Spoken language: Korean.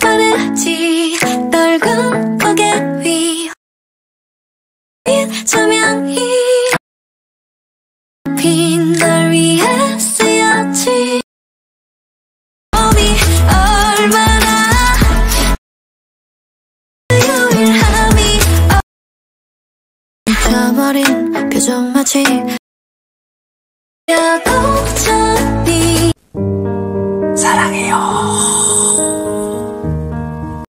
거르지 어, 쓰였지 위 위해 조명이 몸이 유일함이 얼마나 잊어버린 표정 마치 야동처럼 没有。